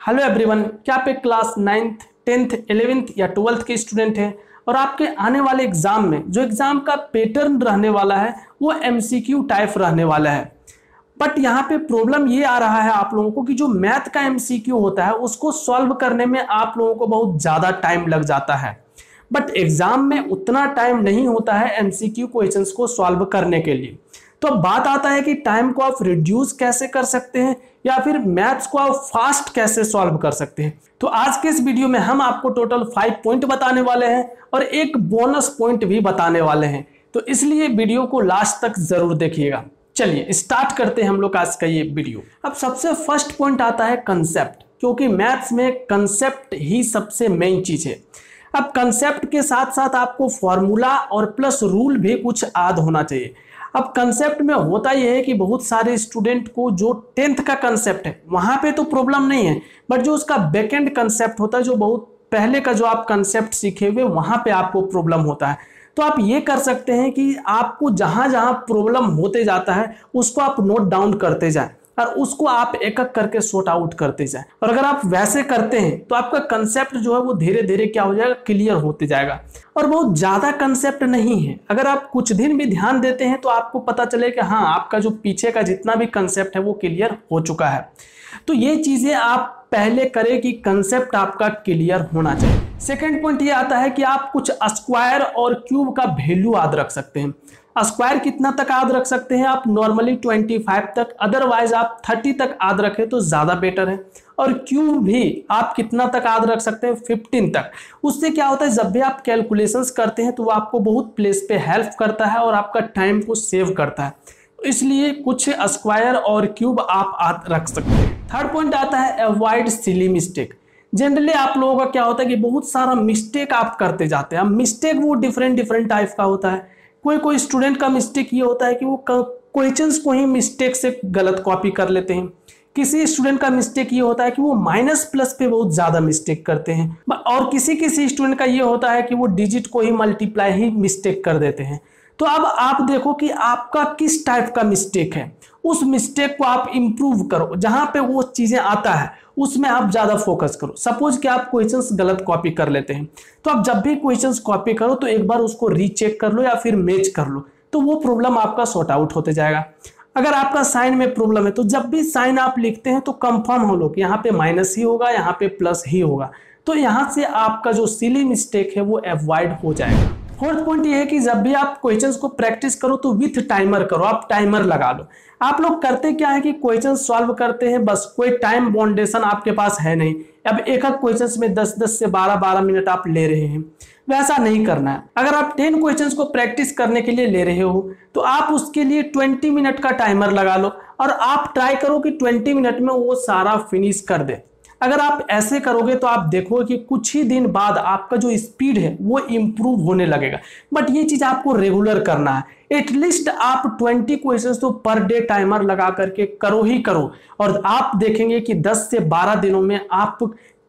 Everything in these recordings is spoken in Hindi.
हेलो एवरीवन क्या आप एक क्लास नाइन्थ टेंथ एलेवेंथ या ट्वेल्थ के स्टूडेंट हैं? और आपके आने वाले एग्ज़ाम में, जो एग्ज़ाम का पैटर्न रहने वाला है, वो एमसीक्यू टाइप रहने वाला है। बट यहाँ पे प्रॉब्लम ये आ रहा है आप लोगों को कि जो मैथ का एमसीक्यू होता है, उसको सॉल्व करने में आप लोगों को बहुत ज़्यादा टाइम लग जाता है। बट एग्ज़ाम में उतना टाइम नहीं होता है एमसीक्यू क्वेश्चंस को सॉल्व करने के लिए। तो अब बात आता है कि टाइम को आप रिड्यूस कैसे कर सकते हैं या फिर मैथ्स को आप फास्ट कैसे सॉल्व कर सकते हैं? तो आज के इस वीडियो में हम आपको टोटल फाइव पॉइंट बताने वाले हैं और एक बोनस पॉइंट भी बताने वाले हैं। तो इसलिए वीडियो को लास्ट तक ज़रूर देखिएगा। चलिए स्टार्ट करते हैं हम लोग आज का ये वीडियो अब सबसे फ़र्स्ट पॉइंट आता है कंसेप्ट क्योंकि मैथ्स में कंसेप्ट ही सबसे मेन चीज़ है। अब कंसेप्ट के साथ साथ आपको फॉर्मूला और प्लस रूल भी कुछ आद होना चाहिए। अब कंसेप्ट में होता यह है कि बहुत सारे स्टूडेंट को जो टेंथ का कंसेप्ट है, वहाँ पे तो प्रॉब्लम नहीं है बट जो उसका बैकेंड कंसेप्ट होता है, जो बहुत पहले का जो आप कंसेप्ट सीखे हुए, वहाँ पे आपको प्रॉब्लम होता है। तो आप ये कर सकते हैं कि आपको जहाँ जहाँ प्रॉब्लम होते जाता है, उसको आप नोट डाउन करते जाए। और उसको आप एक एक करके सोर्ट आउट करते जाए। और अगर आप वैसे करते हैं तो आपका कंसेप्ट जो है वो धीरे धीरे क्या हो जाएगा? क्लियर होते जाएगा। और बहुत ज़्यादा कंसेप्ट नहीं है। अगर आप कुछ दिन भी ध्यान देते हैं तो आपको पता चले कि हाँ आपका जो पीछे का जितना भी कंसेप्ट है, वो क्लियर हो चुका है। तो ये चीज़ें आप पहले करें कि कंसेप्ट आपका क्लियर होना चाहिए। सेकेंड पॉइंट ये आता है कि आप कुछ स्क्वायर और क्यूब का वैल्यू याद रख सकते हैं। स्क्वायर कितना तक याद रख सकते हैं? आप नॉर्मली 25 तक अदरवाइज़ आप 30 तक याद रखें तो ज़्यादा बेटर है। और क्यूब भी आप कितना तक याद रख सकते हैं? 15 तक। उससे क्या होता है? जब भी आप कैलकुलेशंस करते हैं तो वो आपको बहुत प्लेस पे हेल्प करता है और आपका टाइम को सेव करता है। इसलिए कुछ स्क्वायर और क्यूब आप रख सकते हैं। थर्ड पॉइंट आता है अवॉइड सिली मिस्टेक जनरली आप लोगों का क्या होता है कि बहुत सारा मिस्टेक आप करते जाते हैं। मिस्टेक वो डिफरेंट डिफरेंट टाइप का होता है। कोई कोई स्टूडेंट का मिस्टेक ये होता है कि वो क्वेश्चंस को ही मिस्टेक से गलत कॉपी कर लेते हैं। किसी स्टूडेंट का मिस्टेक ये होता है कि वो माइनस प्लस पे बहुत ज़्यादा मिस्टेक करते हैं। और किसी किसी स्टूडेंट का ये होता है कि वो डिजिट को ही मल्टीप्लाई ही मिस्टेक कर देते हैं। तो अब आप देखो कि आपका किस टाइप का मिस्टेक है। उस मिस्टेक को आप इम्प्रूव करो। जहाँ पे वो चीज़ें आता है, उसमें आप ज़्यादा फोकस करो। सपोज़ कि आप क्वेश्चंस गलत कॉपी कर लेते हैं। तो आप जब भी क्वेश्चंस कॉपी करो तो एक बार उसको रीचेक कर लो या फिर मैच कर लो। तो वो प्रॉब्लम आपका सॉर्ट आउट होते जाएगा। अगर आपका साइन में प्रॉब्लम है तो जब भी साइन आप लिखते हैं तो कंफर्म हो लो कि यहाँ पे माइनस ही होगा, यहाँ पे प्लस ही होगा। तो यहाँ से आपका जो सिली मिस्टेक है, वो अवॉइड हो जाएगा। फोर्थ पॉइंट ये है कि जब भी आप क्वेश्चंस को प्रैक्टिस करो तो विथ टाइमर करो, आप टाइमर लगा लो। आप लोग करते क्या है कि क्वेश्चन सॉल्व करते हैं, बस कोई टाइम बाउंडेशन आपके पास है नहीं। अब एक एक क्वेश्चन में 10 10 से 12 12 मिनट आप ले रहे हैं। वैसा नहीं करना है। अगर आप 10 क्वेश्चंस को प्रैक्टिस करने के लिए ले रहे हो तो आप उसके लिए 20 मिनट का टाइमर लगा लो और आप ट्राई करो कि 20 मिनट में वो सारा फिनिश कर दे। अगर आप ऐसे करोगे तो आप देखोगे कि कुछ ही दिन बाद आपका जो स्पीड है, वो इम्प्रूव होने लगेगा। बट ये चीज़ आपको रेगुलर करना है। एटलीस्ट आप 20 क्वेश्चंस तो पर डे टाइमर लगा करके करो ही करो। और आप देखेंगे कि 10 से 12 दिनों में आप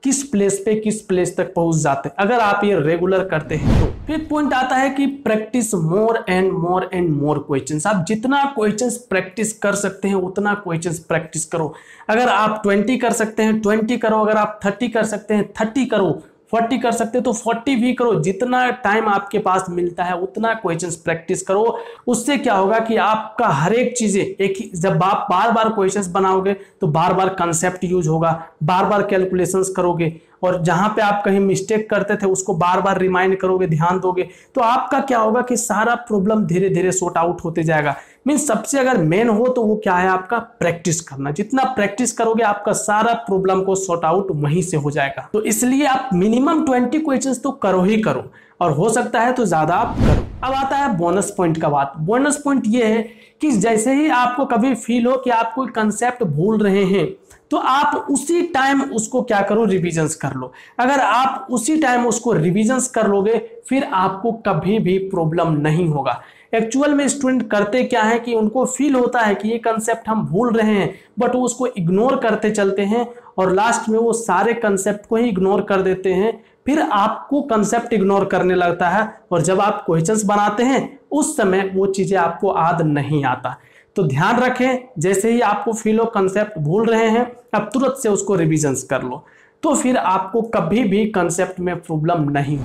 किस प्लेस पे किस प्लेस तक पहुँच जाते हैं। अगर आप ये रेगुलर करते हैं तो फिर पॉइंट आता है कि practice more and more and more questions आप जितना क्वेश्चंस प्रैक्टिस कर सकते हैं, उतना क्वेश्चंस प्रैक्टिस करो। अगर आप 20 कर सकते हैं 20 करो। अगर आप 30 कर सकते हैं 30 करो। फोर्टी कर सकते हो तो फोर्टी भी करो। जितना टाइम आपके पास मिलता है, उतना क्वेश्चंस प्रैक्टिस करो। उससे क्या होगा कि आपका हर एक चीज़ें, एक ही जब आप बार बार क्वेश्चंस बनाओगे तो बार बार कंसेप्ट यूज़ होगा। बार बार कैलकुलेशंस करोगे। और जहाँ पे आप कहीं मिस्टेक करते थे, उसको बार बार रिमाइंड करोगे, ध्यान दोगे तो आपका क्या होगा कि सारा प्रॉब्लम धीरे धीरे सॉर्ट आउट होते जाएगा। मीन सबसे अगर मेन हो तो वो क्या है आपका? प्रैक्टिस करना। जितना प्रैक्टिस करोगे, आपका सारा प्रॉब्लम को सॉर्ट आउट वहीं से हो जाएगा। तो इसलिए आप मिनिमम ट्वेंटी क्वेश्चन तो करो ही करो। और हो सकता है तो ज़्यादा आप करो। अब आता है बोनस पॉइंट का बात। बोनस पॉइंट ये है कि जैसे ही आपको कभी फील हो कि आप कोई कंसेप्ट भूल रहे हैं तो आप उसी टाइम उसको क्या करो रिविजन्स कर लो। अगर आप उसी टाइम उसको रिविजन्स कर लोगे, फिर आपको कभी भी प्रॉब्लम नहीं होगा। एक्चुअल में स्टूडेंट करते क्या है कि उनको फील होता है कि ये कंसेप्ट हम भूल रहे हैं बट वो उसको इग्नोर करते चलते हैं और लास्ट में वो सारे कंसेप्ट को ही इग्नोर कर देते हैं, फिर आपको कंसेप्ट इग्नोर करने लगता है और जब आप क्वेश्चंस बनाते हैं उस समय वो चीज़ें आपको याद नहीं आता। तो ध्यान रखें, जैसे ही आपको फील कंसेप्ट भूल रहे हैं, अब तुरंत से उसको रिविजन कर लो। तो फिर आपको कभी भी कंसेप्ट में प्रॉब्लम नहीं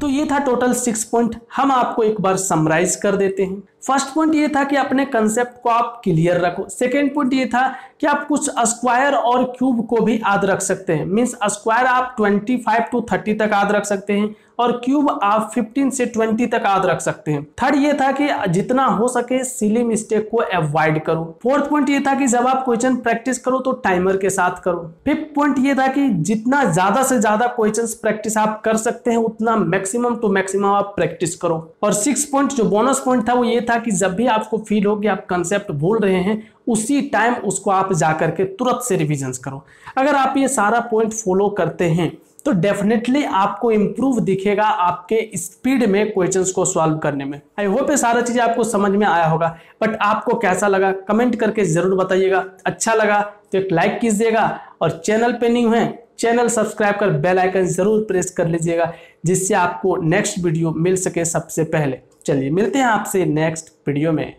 तो ये था टोटल सिक्स पॉइंट हम आपको एक बार समराइज कर देते हैं। फ़र्स्ट पॉइंट ये था कि अपने कंसेप्ट को आप क्लियर रखो। सेकेंड पॉइंट ये था कि आप कुछ स्क्वायर और क्यूब को भी याद रख सकते हैं। मीन्स स्क्वायर आप 25 टू 30 तक याद रख सकते हैं और क्यूब आप 15 से 20 तक याद रख सकते हैं। थर्ड ये था कि जितना हो सके सिली मिस्टेक को अवॉइड करो। फोर्थ पॉइंट ये था कि जब आप क्वेश्चन प्रैक्टिस करो तो टाइमर के साथ करो। फिफ्थ पॉइंट ये था कि जितना ज़्यादा से ज़्यादा क्वेश्चन प्रैक्टिस आप कर सकते हैं, उतना मैक्सिमम टू मैक्सिमम आप प्रैक्टिस करो। और सिक्स पॉइंट जो बोनस पॉइंट था, वो ये था कि जब भी आपको फील हो कि आप कंसेप्ट भूल रहे हैं, उसी टाइम उसको आप जाकर के तुरंत से रिविजन करो। अगर आप ये सारा पॉइंट फॉलो करते हैं तो डेफिनेटली आपको इंप्रूव दिखेगा आपके स्पीड में क्वेश्चंस को सॉल्व करने में। आई होप ये सारा चीज़ आपको समझ में आया होगा। बट आपको कैसा लगा? कमेंट करके ज़रूर बताइएगा। अच्छा लगा तो एक लाइक कीजिएगा और चैनल पे नहीं हुए चैनल सब्सक्राइब कर बेल आइकन ज़रूर प्रेस कर लीजिएगा, जिससे आपको नेक्स्ट वीडियो मिल सके सबसे पहले। चलिए मिलते हैं आपसे नेक्स्ट वीडियो में।